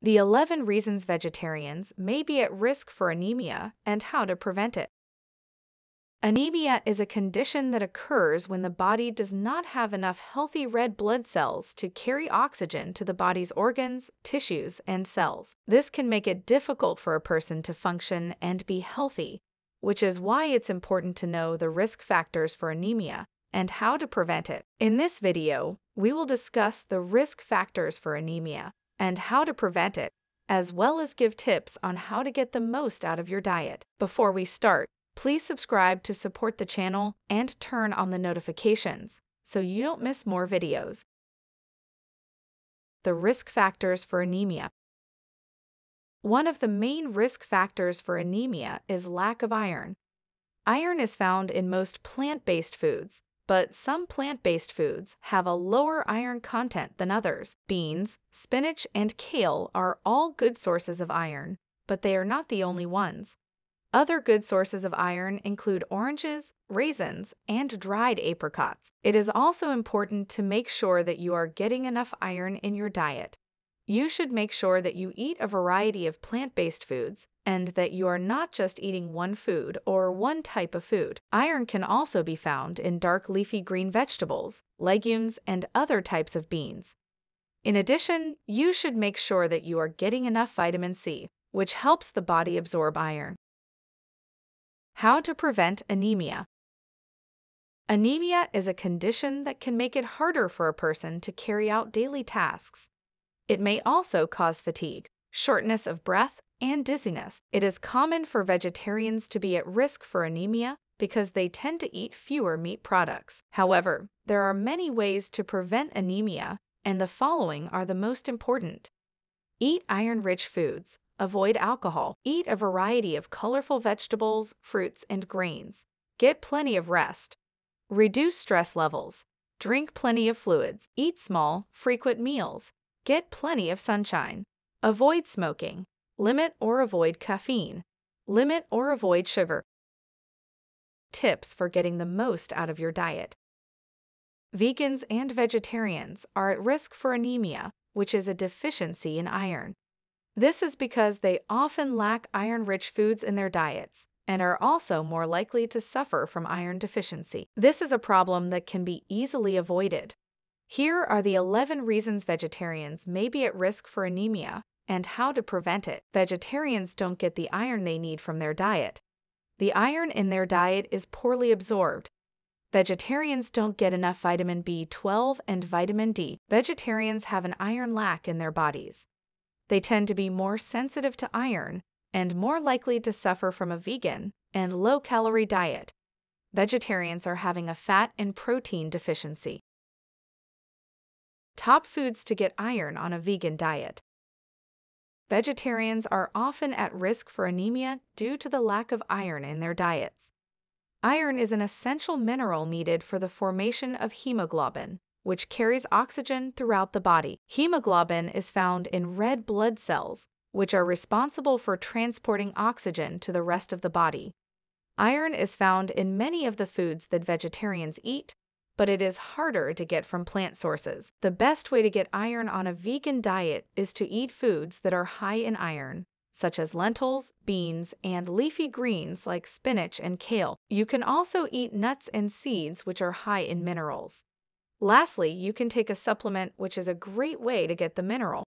The 11 reasons vegetarians may be at risk for anemia and how to prevent it. Anemia is a condition that occurs when the body does not have enough healthy red blood cells to carry oxygen to the body's organs, tissues, and cells. This can make it difficult for a person to function and be healthy, which is why it's important to know the risk factors for anemia and how to prevent it. In this video, we will discuss the risk factors for anemia and how to prevent it, as well as give tips on how to get the most out of your diet. Before we start, Please subscribe to support the channel and turn on the notifications so you don't miss more videos. The risk factors for anemia. One of the main risk factors for anemia is lack of iron. Iron is found in most plant-based foods, but some plant-based foods have a lower iron content than others. Beans, spinach, and kale are all good sources of iron, but they are not the only ones. Other good sources of iron include oranges, raisins, and dried apricots. It is also important to make sure that you are getting enough iron in your diet. You should make sure that you eat a variety of plant-based foods and that you are not just eating one food or one type of food. Iron can also be found in dark leafy green vegetables, legumes, and other types of beans. In addition, you should make sure that you are getting enough vitamin C, which helps the body absorb iron. How to prevent anemia. Anemia is a condition that can make it harder for a person to carry out daily tasks. It may also cause fatigue, shortness of breath, and dizziness. It is common for vegetarians to be at risk for anemia because they tend to eat fewer meat products. However, there are many ways to prevent anemia, and the following are the most important. Eat iron-rich foods. Avoid alcohol. Eat a variety of colorful vegetables, fruits, and grains. Get plenty of rest. Reduce stress levels. Drink plenty of fluids. Eat small, frequent meals. Get plenty of sunshine. Avoid smoking. Limit or avoid caffeine. Limit or avoid sugar. Tips for getting the most out of your diet. Vegans and vegetarians are at risk for anemia, which is a deficiency in iron. This is because they often lack iron-rich foods in their diets and are also more likely to suffer from iron deficiency. This is a problem that can be easily avoided. Here are the 11 reasons vegetarians may be at risk for anemia and how to prevent it. Vegetarians don't get the iron they need from their diet. The iron in their diet is poorly absorbed. Vegetarians don't get enough vitamin B12 and vitamin D. Vegetarians have an iron lack in their bodies. They tend to be more sensitive to iron and more likely to suffer from a vegan and low-calorie diet. Vegetarians are having a fat and protein deficiency. Top foods to get iron on a vegan diet. Vegetarians are often at risk for anemia due to the lack of iron in their diets. Iron is an essential mineral needed for the formation of hemoglobin, which carries oxygen throughout the body. Hemoglobin is found in red blood cells, which are responsible for transporting oxygen to the rest of the body. Iron is found in many of the foods that vegetarians eat, but it is harder to get from plant sources. The best way to get iron on a vegan diet is to eat foods that are high in iron, such as lentils, beans, and leafy greens like spinach and kale. You can also eat nuts and seeds which are high in minerals. Lastly, you can take a supplement which is a great way to get the mineral.